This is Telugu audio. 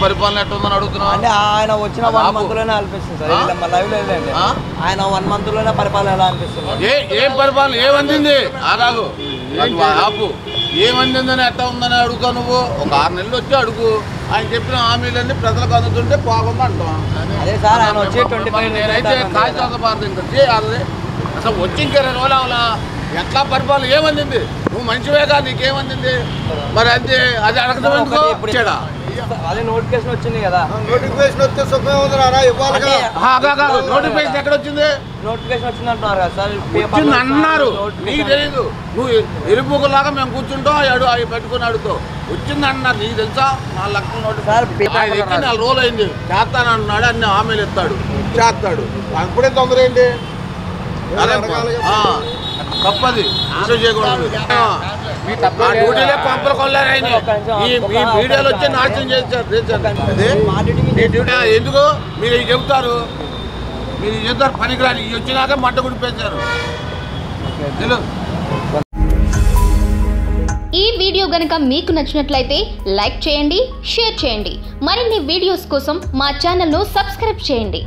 పరిపాలన ఎట్లా ఉందని అడుగుతున్నావు? అంటే ఆయన వచ్చిన అది వన్. మంత్లోనే అనిపిస్తుంది సార్. లైవ్లో? ఆయన వన్ మంత్లోనే పరిపాలన ఎలా అనిపిస్తుంది? ఏ పరిపాలన? ఏమందింది ఆగాగు అది ఆపు. ఏమందిందని ఎట్లా ఉందని అడుగుతావు నువ్వు? ఒక ఆరు నెలలు వచ్చి అడుగు. ఆయన చెప్పిన హామీలన్నీ ప్రజలకు అందుతుంటే బాగుంది అంటాం అదే సార్ ఆయన వచ్చి ట్వంటీ మరి నేనైతే కాగితాల పార్టీ ఇంకొచ్చి అది అసలు వచ్చి ఇంక ఇరవై రోజులు అవలా ఎట్లా పరిపాలన? ఏమందింది నువ్వు మంచివేగా నీకేమందింది మరి అంతే. అది అడగడం ఎందుకు? అదే నోటిఫికేషన్ వచ్చింది కదా. నోటిఫికేషన్ వస్తే సుఖమే ఉందిరా ఇవ్వాలి నోటిఫికేషన్ ఎక్కడ వచ్చింది నోటిఫికేషన్ వచ్చింది అంటున్నారు కదా సార్ అన్నారు. నీకు తెలియదు నువ్వు ఎరుపులాగా మేము కూర్చుంటాం అడు అవి పెట్టుకుని అడుగుతావు వచ్చింది అన్నారు నీకు తెలుసా? నాలుగు లక్షల నోటు సార్, ఆయన ఎక్కి నాలుగు రోజులు అయింది. చేస్తానన్నాడు అన్ని హామీలు ఇస్తాడు. చేస్తాడు. అప్పుడే తొందర ఏంటి? తప్పది. చేయకూడదు. ఆ, డ్యూటీలే పంపలు ఈ ఈ మీడియాలో వచ్చి నాశనం చేశారు చేశారు. అదే? మీ డ్యూటీ ఆ, ఎందుకు? మీరు చెబుతారు. మీరు చెబుతారు పనికిరాని. ఇవి వచ్చినాక మంట గుడిపేశారు. ఈ వీడియో గనుక మీకు నచ్చినట్లయితే లైక్ చేయండి షేర్ చేయండి. మరిన్ని వీడియోస్ కోసం మా ఛానల్ను సబ్స్క్రైబ్ చేయండి.